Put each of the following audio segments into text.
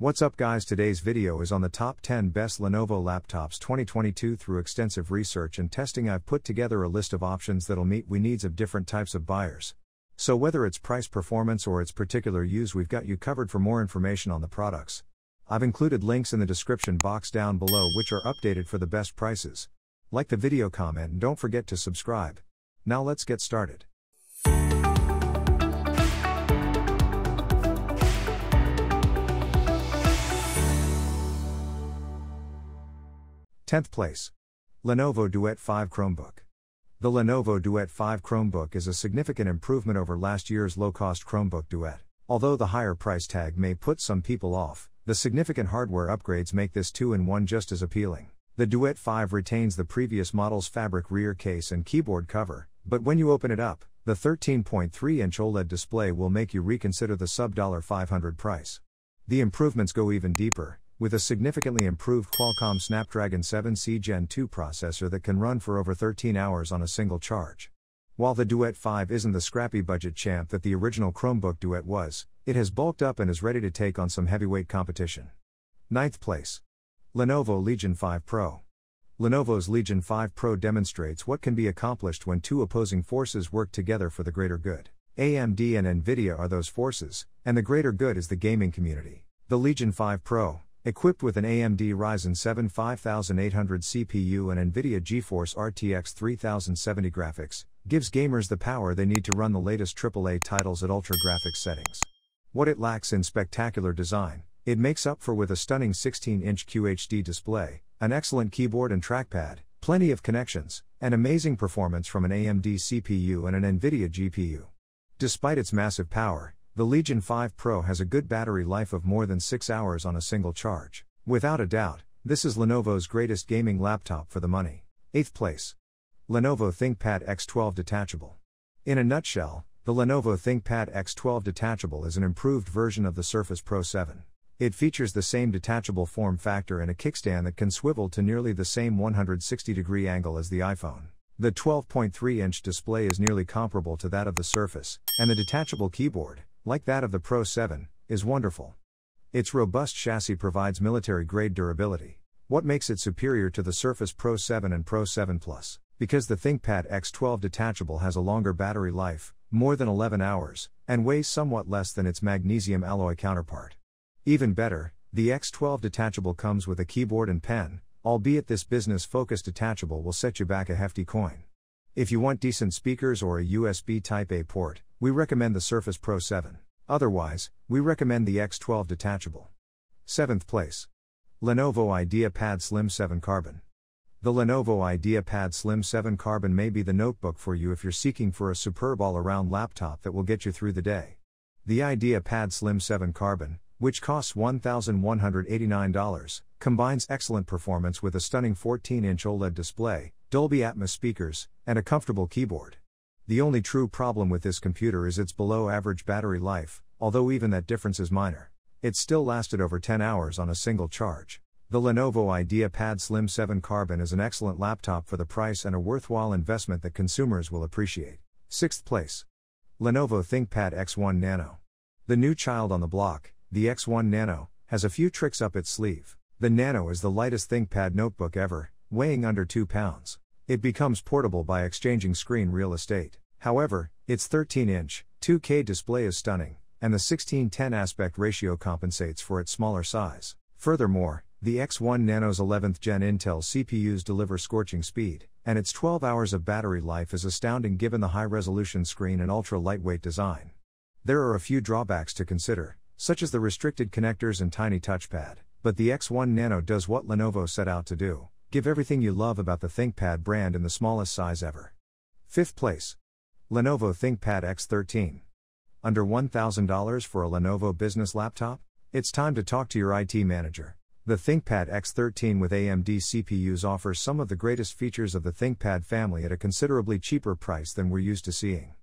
What's up guys today's video is on the top 10 best Lenovo laptops 2022 through extensive research and testing I've put together a list of options that'll meet we needs of different types of buyers. So whether it's price performance or its particular use we've got you covered for more information on the products. I've included links in the description box down below which are updated for the best prices. Like the video comment and don't forget to subscribe. Now let's get started. 10th place. Lenovo Duet 5 Chromebook. The Lenovo Duet 5 Chromebook is a significant improvement over last year's low cost Chromebook Duet. Although the higher price tag may put some people off, the significant hardware upgrades make this 2 in 1 just as appealing. The Duet 5 retains the previous model's fabric rear case and keyboard cover, but when you open it up, the 13.3 inch OLED display will make you reconsider the sub $500 price. The improvements go even deeper, with a significantly improved Qualcomm Snapdragon 7C Gen 2 processor that can run for over 13 hours on a single charge. While the Duet 5 isn't the scrappy budget champ that the original Chromebook Duet was, it has bulked up and is ready to take on some heavyweight competition. Ninth place. Lenovo Legion 5 Pro. Lenovo's Legion 5 Pro demonstrates what can be accomplished when two opposing forces work together for the greater good. AMD and Nvidia are those forces, and the greater good is the gaming community. The Legion 5 Pro, Equipped with an AMD Ryzen 7 5800 CPU and NVIDIA GeForce RTX 3070 graphics, gives gamers the power they need to run the latest AAA titles at ultra graphics settings. What it lacks in spectacular design, it makes up for with a stunning 16 inch QHD display, an excellent keyboard and trackpad, plenty of connections, and amazing performance from an AMD CPU and an NVIDIA GPU. Despite its massive power, the Legion 5 Pro has a good battery life of more than 6 hours on a single charge. Without a doubt, this is Lenovo's greatest gaming laptop for the money. 8th place. Lenovo ThinkPad X12 Detachable. In a nutshell, the Lenovo ThinkPad X12 Detachable is an improved version of the Surface Pro 7. It features the same detachable form factor and a kickstand that can swivel to nearly the same 160 degree angle as the iPhone. The 12.3 inch display is nearly comparable to that of the Surface, and the detachable keyboard, like that of the Pro 7, is wonderful. Its robust chassis provides military grade durability. What makes it superior to the Surface Pro 7 and Pro 7 Plus? Because the ThinkPad X12 detachable has a longer battery life, more than 11 hours, and weighs somewhat less than its magnesium alloy counterpart. Even better, the X12 detachable comes with a keyboard and pen, albeit this business focused detachable will set you back a hefty coin. If you want decent speakers or a USB Type A port, we recommend the Surface Pro 7. Otherwise, we recommend the X12 detachable. 7th place. Lenovo IdeaPad Slim 7 Carbon. The Lenovo IdeaPad Slim 7 Carbon may be the notebook for you if you're seeking for a superb all around laptop that will get you through the day. The IdeaPad Slim 7 Carbon, which costs $1,189, combines excellent performance with a stunning 14 inch OLED display, Dolby Atmos speakers, and a comfortable keyboard. The only true problem with this computer is its below average battery life, although even that difference is minor. It still lasted over 10 hours on a single charge. The Lenovo IdeaPad Slim 7 Carbon is an excellent laptop for the price and a worthwhile investment that consumers will appreciate. 6th place. Lenovo ThinkPad X1 Nano. The new child on the block, the X1 Nano, has a few tricks up its sleeve. The Nano is the lightest ThinkPad notebook ever, weighing under 2 pounds. It becomes portable by exchanging screen real estate. However, its 13 inch, 2K display is stunning, and the 1610 aspect ratio compensates for its smaller size. Furthermore, the X1 Nano's 11th gen Intel CPUs deliver scorching speed, and its 12 hours of battery life is astounding given the high resolution screen and ultra lightweight design. There are a few drawbacks to consider, such as the restricted connectors and tiny touchpad, but the X1 Nano does what Lenovo set out to do Give everything you love about the ThinkPad brand in the smallest size ever. 5th place. Lenovo ThinkPad X13. Under $1,000 for a Lenovo business laptop? It's time to talk to your IT manager. The ThinkPad X13 with AMD CPUs offers some of the greatest features of the ThinkPad family at a considerably cheaper price than we're used to seeing.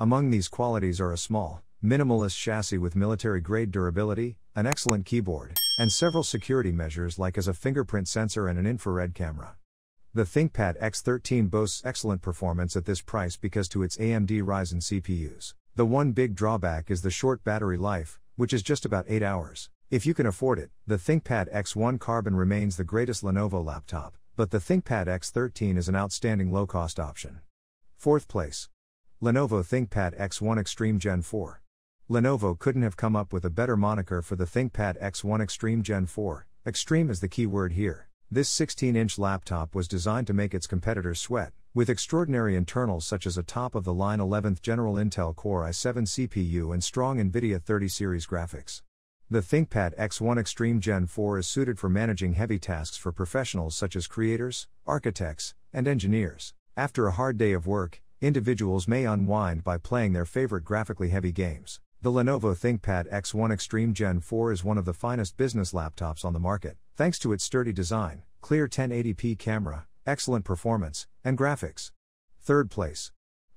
Among these qualities are a small, minimalist chassis with military grade durability, an excellent keyboard, and several security measures like as a fingerprint sensor and an infrared camera. The ThinkPad X13 boasts excellent performance at this price because to its AMD Ryzen CPUs. The one big drawback is the short battery life, which is just about 8 hours. If you can afford it, the ThinkPad X1 Carbon remains the greatest Lenovo laptop, but the ThinkPad X13 is an outstanding low cost option. Fourth place Lenovo ThinkPad X1 Extreme Gen 4. Lenovo couldn't have come up with a better moniker for the ThinkPad X1 Extreme Gen 4. Extreme is the key word here. This 16 inch laptop was designed to make its competitors sweat, with extraordinary internals such as a top of the line 11th General Intel Core i7 CPU and strong NVIDIA 30 series graphics. The ThinkPad X1 Extreme Gen 4 is suited for managing heavy tasks for professionals such as creators, architects, and engineers. After a hard day of work, individuals may unwind by playing their favorite graphically heavy games. The Lenovo ThinkPad X1 Extreme Gen 4 is one of the finest business laptops on the market, thanks to its sturdy design, clear 1080p camera, excellent performance, and graphics. Third place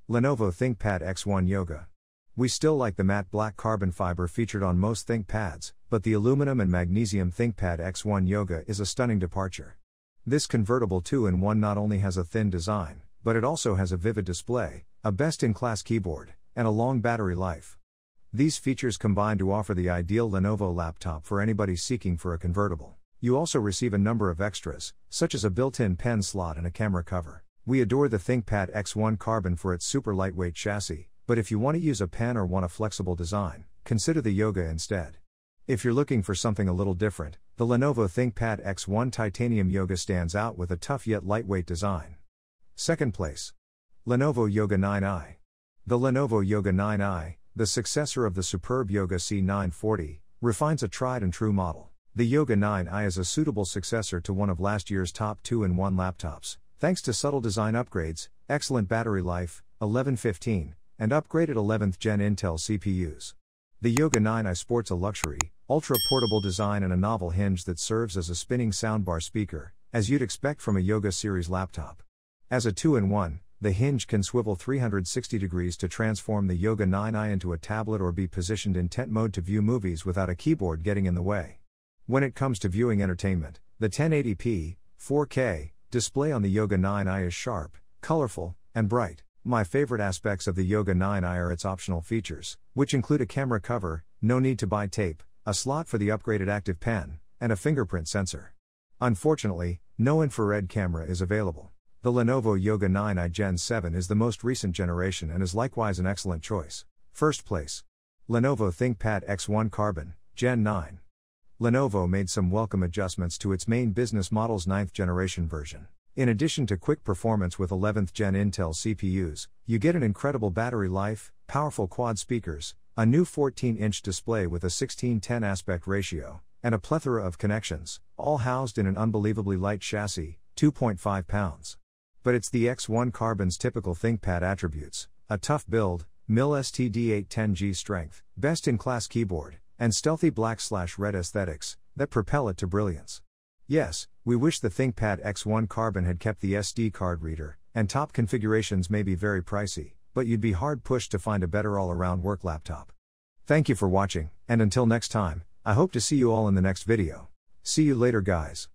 Lenovo ThinkPad X1 Yoga. We still like the matte black carbon fiber featured on most ThinkPads, but the aluminum and magnesium ThinkPad X1 Yoga is a stunning departure. This convertible 2 in 1 not only has a thin design, but it also has a vivid display, a best in class keyboard, and a long battery life. These features combine to offer the ideal Lenovo laptop for anybody seeking for a convertible. You also receive a number of extras, such as a built in pen slot and a camera cover. We adore the ThinkPad X1 Carbon for its super lightweight chassis, but if you want to use a pen or want a flexible design, consider the Yoga instead. If you're looking for something a little different, the Lenovo ThinkPad X1 Titanium Yoga stands out with a tough yet lightweight design. Second place Lenovo Yoga 9i. The Lenovo Yoga 9i, the successor of the superb Yoga C940, refines a tried and true model. The Yoga 9i is a suitable successor to one of last year's top 2 in 1 laptops, thanks to subtle design upgrades, excellent battery life, 1115, and upgraded 11th gen Intel CPUs. The Yoga 9i sports a luxury, ultra portable design and a novel hinge that serves as a spinning soundbar speaker, as you'd expect from a Yoga series laptop. As a 2 in 1, the hinge can swivel 360 degrees to transform the Yoga 9i into a tablet or be positioned in tent mode to view movies without a keyboard getting in the way. When it comes to viewing entertainment, the 1080p, 4K, display on the Yoga 9i is sharp, colorful, and bright. My favorite aspects of the Yoga 9i are its optional features, which include a camera cover, no need to buy tape, a slot for the upgraded active pen, and a fingerprint sensor. Unfortunately, no infrared camera is available. The Lenovo Yoga 9i Gen 7 is the most recent generation and is likewise an excellent choice. First place Lenovo ThinkPad X1 Carbon, Gen 9. Lenovo made some welcome adjustments to its main business model's 9th generation version. In addition to quick performance with 11th gen Intel CPUs, you get an incredible battery life, powerful quad speakers, a new 14 inch display with a 1610 aspect ratio, and a plethora of connections, all housed in an unbelievably light chassis, 2.5 pounds. But it's the X1 Carbon's typical ThinkPad attributes a tough build, MIL STD810G strength, best in class keyboard, and stealthy black slash red aesthetics that propel it to brilliance. Yes, we wish the ThinkPad X1 Carbon had kept the SD card reader, and top configurations may be very pricey, but you'd be hard pushed to find a better all around work laptop. Thank you for watching, and until next time, I hope to see you all in the next video. See you later, guys.